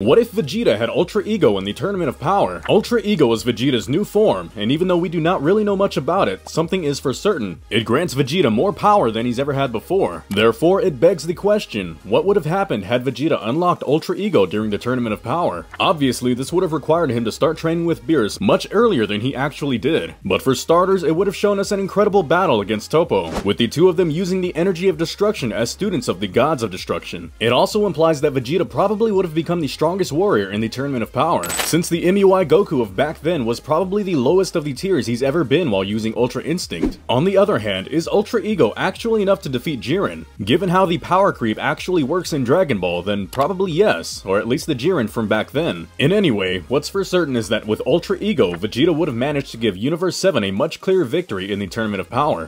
What if Vegeta had Ultra Ego in the Tournament of Power? Ultra Ego is Vegeta's new form, and even though we do not really know much about it, something is for certain. It grants Vegeta more power than he's ever had before. Therefore, it begs the question, what would have happened had Vegeta unlocked Ultra Ego during the Tournament of Power? Obviously, this would have required him to start training with Beerus much earlier than he actually did. But for starters, it would have shown us an incredible battle against Topo, with the two of them using the energy of destruction as students of the Gods of Destruction. It also implies that Vegeta probably would have become the strongest strongest warrior in the Tournament of Power, since the MUI Goku of back then was probably the lowest of the tiers he's ever been while using Ultra Instinct. On the other hand, is Ultra Ego actually enough to defeat Jiren? Given how the power creep actually works in Dragon Ball, then probably yes, or at least the Jiren from back then. In any way, what's for certain is that with Ultra Ego, Vegeta would have managed to give Universe 7 a much clearer victory in the Tournament of Power.